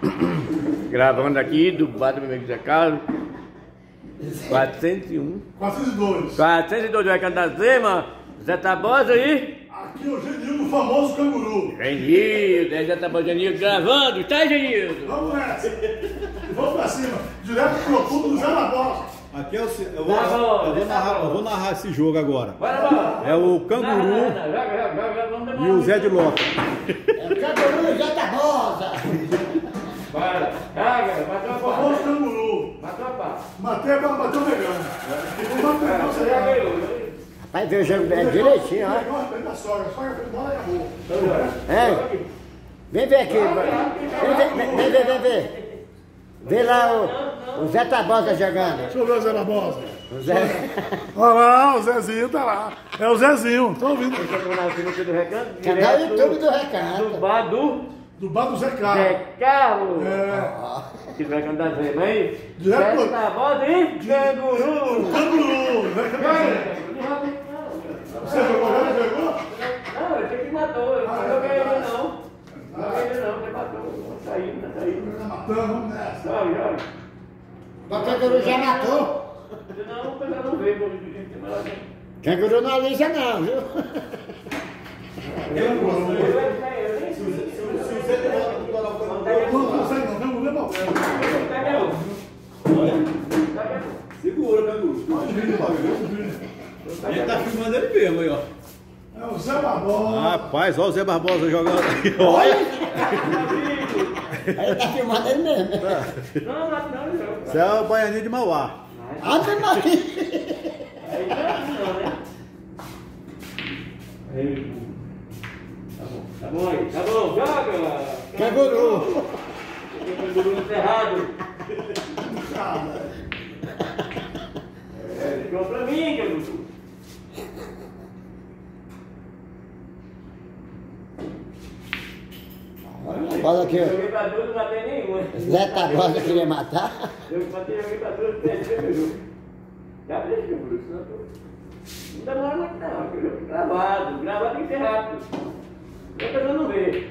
Gravando aqui do bar do meu amigo Zé Carlos. 401. 402. 402 do Recanto da Zema. Zé Tabosa aí. Aqui é o Genil do famoso canguru. Genildo, é Zé Tabosa Genildo gravando. Tá, Genildo? Vamos nessa. E vamos pra cima. Direto pro fundo do Zé Barbosa. Aqui é o. Eu vou, Tá bom, eu vou, tá narrar, eu vou narrar esse jogo agora. Bora, bora. É o Canguru e o Zé de Lopes. É o canguru já tá rosa. Bora. Caga, bateu a famoso pau. canguru. Bateu a pau. Matei, não É, bateu você você já ganhou. Rapaz, vê o jogo bem direitinho, ó. A. É? Vem ver aqui. Vem ver, vem, vem ver, vem ver. Vê lá o, o Zé Tabosa jogando. Deixa eu ver o Zé Barbosa. O Zé. Olha lá, o Zezinho tá lá. É o Zezinho. Tô ouvindo. Esse é o canal Sinuca do Recanto. Canal YouTube do Do Recanto. bar do Do bar do Zé Carlos. Zé Carlos. É. Que do Recanto da Zema, hein? Direto- Zé Tabosa e Canguru. Canguru. Zé Carlos. Você jogou já? Jogou? Não, eu tinha que matou. Eu não joguei ainda não. Não joguei ainda não, você matou. Tá saindo, tá saindo. Tá matando, vamos nessa. Joga, joga. O canguru já matou. Senão o não vê. pô. Canguru não alisa não, viu? Eu nem sei. Não consegue não, canguru é bom. Pega um. Pega um. Segura, Canguru. A gente tá filmando ele mesmo aí, ó. É o Zé Barbosa. Rapaz, olha o Zé Barbosa jogando aí. Olha. Aí tá filmando ele mesmo. Não, não, não, não. Você é o Baianinho de Mauá. Ave Maria. Aí não, não, né? Aí, tá bom, tá bom aí, tá bom, joga! Canguru. Canguru encerrado. É, ficou pra mim, canguru. Olha aqui. Joguei pra duas, não matei nenhuma. Zé Tabosa queria matar. Eu matei, joguei pra duas, três, canguru. Já fez canguru, senão eu tô... Não demora muito não, eu jogo gravado, gravado tem que ser rápido. E a pessoa não vê.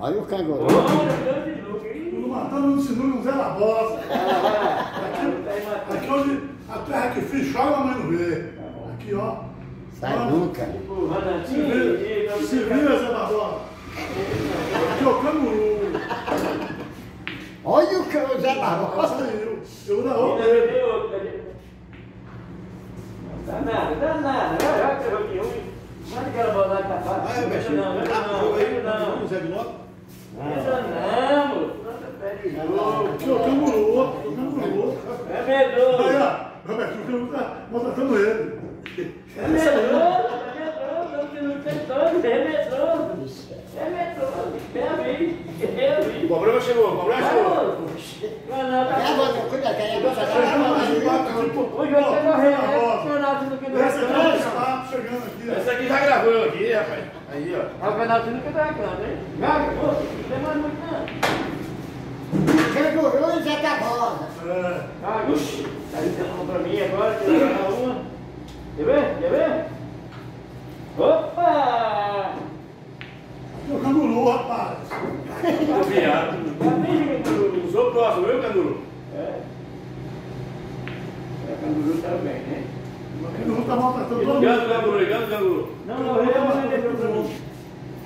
Olha o canguru. De lucro, hein? Tudo matando no sinuca, um Zé Barbosa. Aqui onde a terra que fiz chora, a mãe não vê. Aqui, ó. Sai nunca. Se vira, se vira, Zé Barbosa. Ó, canguru. Olha o ca- o Zé Barbosa. Saiu. Eu outra. Dá nada, dá nada. Vai, vai, seu Roquinho. Manda aquela bola lá que tá fácil. Aí, o Essa Bechinho. não, essa Tá não, não. Zé de. Essa não. Não, perde o ó, Canguru. É Aí, medroso. ó. Roberto, o tá maltratando ele. É medroso, é medroso. Você não tem todo, é medroso. É medroso. É a mim. É a mim. O problema chegou, o problema Não, não, É tá bom. boca, cuida que aí a que do Essa aqui Recanto. está chegando aqui, ó. Essa aqui já gravou aqui, rapaz. Aí, ó. É o canal do que do Recanto, hein? Pô, não demora muito não. Canguru e Zé Tabosa. É. Ah, uxi, tá dizendo pra mim agora, que eu uma. Quer ver? Quer ver? Opa! Ó, canguru, rapaz. Tá canguru. Não sou próximo, viu, canguru? É. É, canguru tá bem, né? O canguru tá maltratando todo mundo. canguru, ligando, canguru. Não, não, eu não deixou pra mim.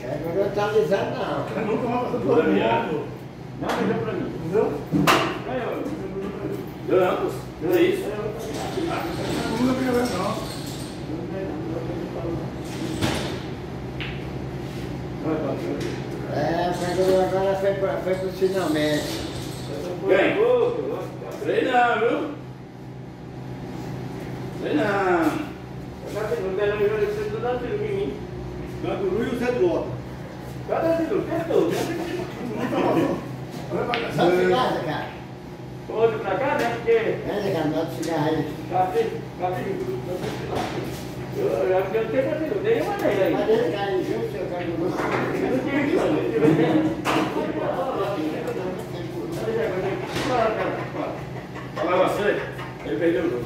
Canguru tá alisando não. O canguru tá maltratando todo mundo. Não, deixou pra mim. Entendeu? Aí, ó, o canguru pra mim. Deu não, pô. Deu isso. O canguru não fica vendo, não. Vai, vai, vai. É, o canguru pro finalmente. Quem? Pouco, Sei não, viu? Sei não. Não quero jogar você tudo dá tiro em mim. Canguru e o Zé de Lopes. Cadê tiro? Cadê todo? Só cigarro, cara. Outro pra cá, né? Porque É, cara, não cigarro aí. de não sei lá. Eu eu eu tenho dei uma dele aí. Eu não tive que eu tive que Fala Ele perdeu o jogo.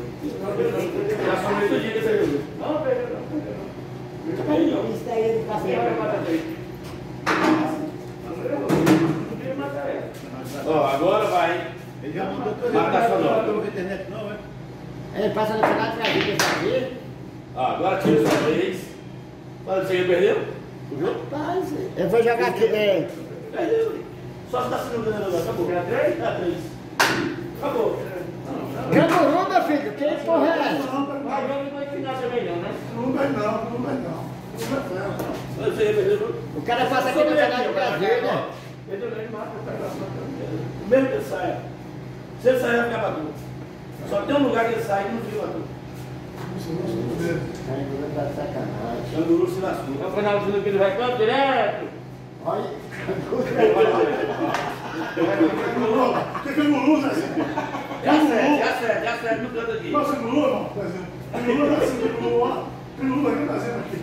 Já são muito dias que ele perdeu o jogo. Não, perdeu não, perdeu não. Aí, Isso daí pra queria matar ela. Ó, agora vai. Ele já mandou todo Marca sua nota. Não internet não, é? Ele passa no final de vida aqui. Ó, agora tira sua vez. Fala você perdeu? O jogo? Rapaz, eu vou jogar aqui. É, Perdeu. Só se tá sendo ganhador. Acabou. Era três? É três. Acabou. Canguru, meu filho, que porra é essa? Mas jogo não vai final também não, né? Não vai não, não vai não. Vai o? O cara passa aqui no canal do Brasil, né? Ele pega Mesmo que ele saia. Se ele sair, vai ficar batudo. Só tem um lugar que ele sai que não fica batudo. Canguru tá sacanagem. Canguru se lascou. O finalzinho aqui do recanto, direto. Olha, Tem canguru, né? Já serve, já serve, já serve no canto aqui. Nossa, canguru, irmão, por exemplo. Canguru é assim, canguru, ó. Canguru aqui trazendo aqui.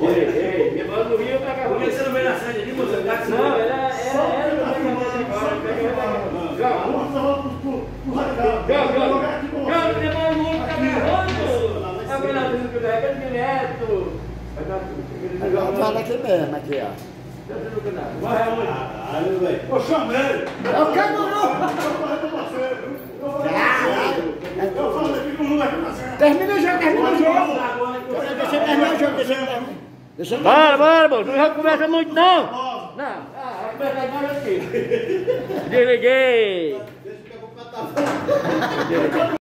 Ei, ei, levando o rio pra cá. Por que você não vem na sede? Dá que você Não, era, era, era. Joga. Vamos falar pro, radical. Com Joga, você. levando o mundo, tá gravando. Tá finalzinho aqui do recanto, direto. fala aqui mesmo, aqui, ó. Vai velho. Ô, chamei. Eu pra você. Eu. Eu falei que aqui trazendo. Termina o jogo, termina o jogo! Deixa eu terminar o jogo, deixa eu terminar. Deixa eu Bora, bora, moço. Não já conversa muito, não. Não, ah, vai conversar agora aqui. Desliguei. Deixa eu pegar o catavento.